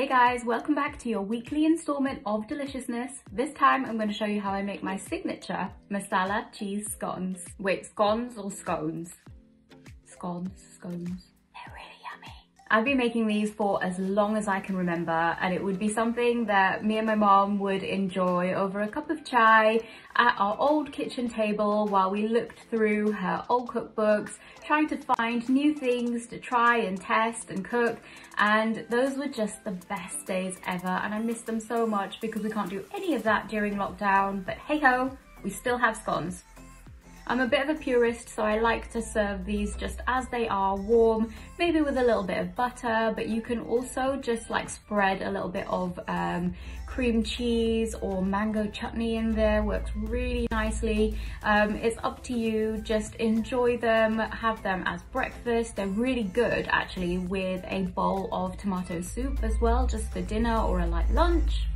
Hey guys, welcome back to your weekly installment of deliciousness. This time I'm going to show you how I make my signature masala cheese scones. Wait, scones or scones? Scones, scones. They're really. I've been making these for as long as I can remember and it would be something that me and my mom would enjoy over a cup of chai at our old kitchen table while we looked through her old cookbooks, trying to find new things to try and test and cook. And those were just the best days ever. And I miss them so much because we can't do any of that during lockdown. But hey ho, we still have scones. I'm a bit of a purist, so I like to serve these just as they are warm, maybe with a little bit of butter, but you can also just like spread a little bit of um, cream cheese or mango chutney in there, works really nicely. Um, it's up to you, just enjoy them, have them as breakfast. They're really good actually with a bowl of tomato soup as well, just for dinner or a light lunch.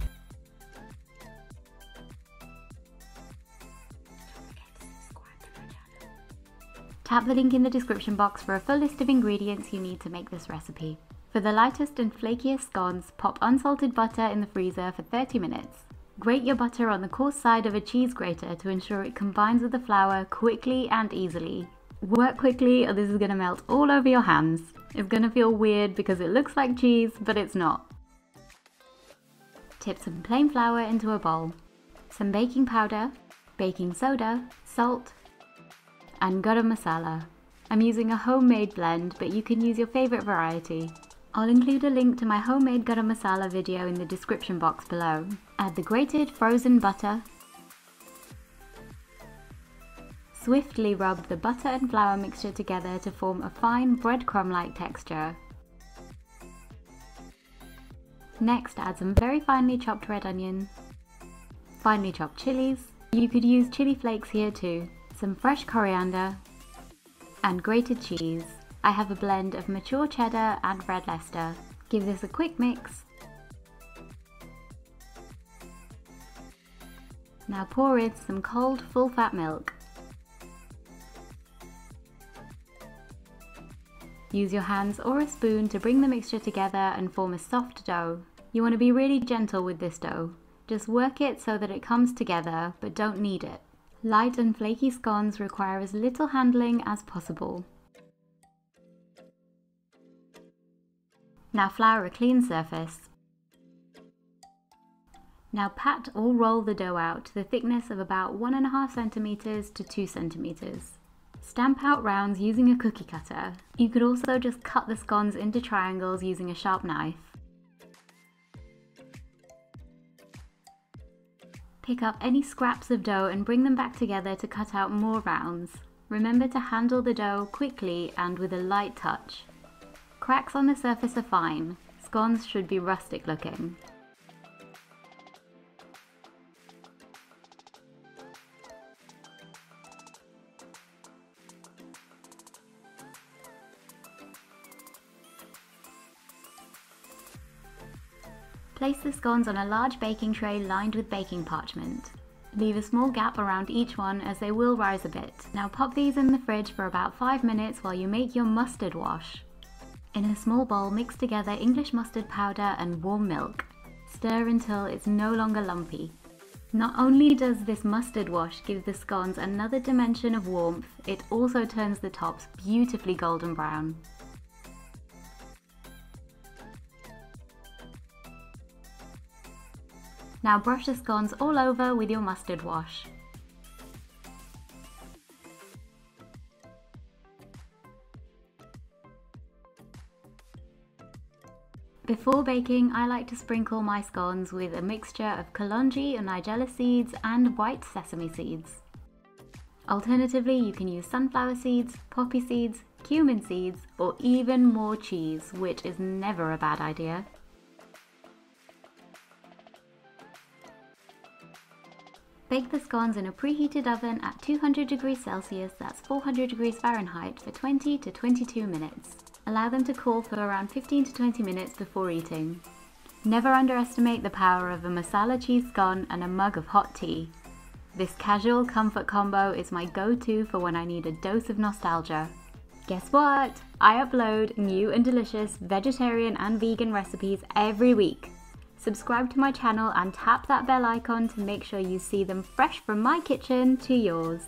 Tap the link in the description box for a full list of ingredients you need to make this recipe. For the lightest and flakiest scones, pop unsalted butter in the freezer for 30 minutes. Grate your butter on the coarse side of a cheese grater to ensure it combines with the flour quickly and easily. Work quickly or this is going to melt all over your hands. It's going to feel weird because it looks like cheese, but it's not. Tip some plain flour into a bowl. Some baking powder, baking soda, salt, and garam masala. I'm using a homemade blend, but you can use your favourite variety. I'll include a link to my homemade garam masala video in the description box below. Add the grated frozen butter. Swiftly rub the butter and flour mixture together to form a fine breadcrumb-like texture. Next add some very finely chopped red onion, finely chopped chilies, you could use chili flakes here too, some fresh coriander, and grated cheese. I have a blend of mature cheddar and red Leicester. Give this a quick mix. Now pour in some cold full fat milk. Use your hands or a spoon to bring the mixture together and form a soft dough. You want to be really gentle with this dough. Just work it so that it comes together, but don't knead it. Light and flaky scones require as little handling as possible. Now flour a clean surface. Now pat or roll the dough out to the thickness of about 1.5 centimeters to 2 centimeters. Stamp out rounds using a cookie cutter. You could also just cut the scones into triangles using a sharp knife. Pick up any scraps of dough and bring them back together to cut out more rounds. Remember to handle the dough quickly and with a light touch. Cracks on the surface are fine. Scones should be rustic looking. Place the scones on a large baking tray lined with baking parchment. Leave a small gap around each one as they will rise a bit. Now pop these in the fridge for about 5 minutes while you make your mustard wash. In a small bowl mix together English mustard powder and warm milk. Stir until it's no longer lumpy. Not only does this mustard wash give the scones another dimension of warmth, it also turns the tops beautifully golden brown. Now brush the scones all over with your mustard wash. Before baking, I like to sprinkle my scones with a mixture of kalonji or nigella seeds and white sesame seeds. Alternatively, you can use sunflower seeds, poppy seeds, cumin seeds, or even more cheese, which is never a bad idea. Bake the scones in a preheated oven at 200 degrees Celsius, that's 400 degrees Fahrenheit, for 20 to 22 minutes. Allow them to cool for around 15 to 20 minutes before eating. Never underestimate the power of a masala cheese scone and a mug of hot tea. This casual comfort combo is my go-to for when I need a dose of nostalgia. Guess what? I upload new and delicious vegetarian and vegan recipes every week. Subscribe to my channel and tap that bell icon to make sure you see them fresh from my kitchen to yours.